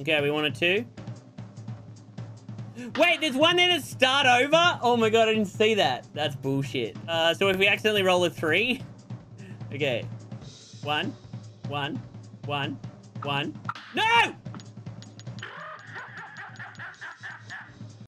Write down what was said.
Okay, we wanted a two. Wait, there's one there to start over? Oh my god, I didn't see that. That's bullshit. Uh, so if we accidentally roll a three... Okay. One, one, one, one. No!